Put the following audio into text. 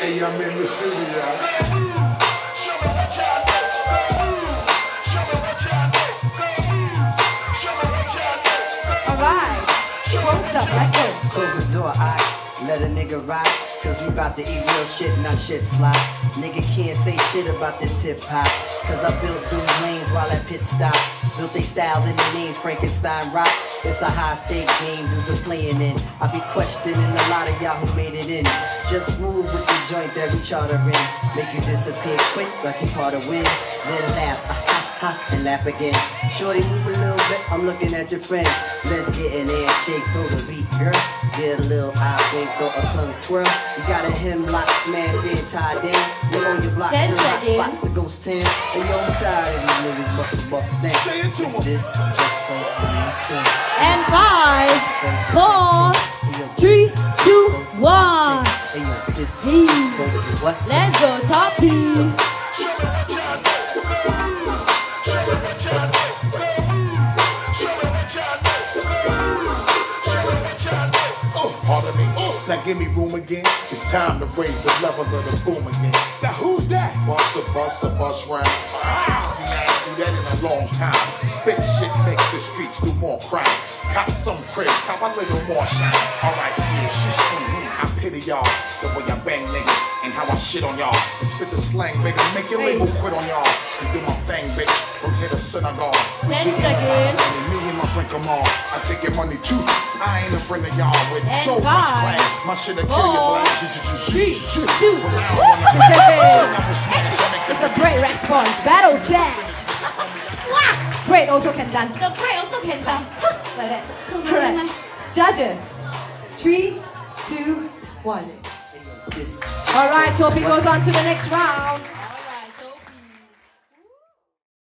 Hey, I'm in the studio. Alright. Close up, let's go. Close the door, I let a nigga ride. Cause we bout to eat real shit, not shit slide. Nigga can't say shit about this hip hop. Cause I built those lanes while at pit stop. Built they styles and the names, Frankenstein rock. It's a high stake game, dudes are playing in. I be questioning a lot of y'all who made it in. Just move with the joint that we chartering. Make you disappear quick like you caught a win. Then ha, ha, and laugh again. Shorty, move a little bit, I'm looking at your friend. Let's get in there, shake, feel the beat, girl. Get a little eye wink or a tongue twirl. You got a hemlock smash, being tied down. You on your block, Ten turn hot spots to ghost town. And yo, I'm tired of these niggas bustin' bustin' down. Say it to 'em. This just for the instant. And five, four, three, two, one. Hey, yo, this Hey. just for the what? Let's go, top two. Now give me room again. It's time to raise the level of the boom again. Now who's that? Bust a bust a bust round. Ah, see, I ain't do that in a long time. Spit shit makes the streets do more crime. Cop some crazy, cop a little more shine. Alright, yeah, shit, I pity y'all. The way I bang niggas and how I shit on y'all. And spit the slang, nigga, make your label quit on y'all. Synagogue. We Ten getting seconds. me and my friend come on. I take your money too. I ain't a friend of y'all with And so much class. My shit'll kill your black. It's a great response. Battle set. Great also can dance. The break also can dance. Like that. Alright. Judges. Three, two, one. Alright, Toppy goes on to the next round.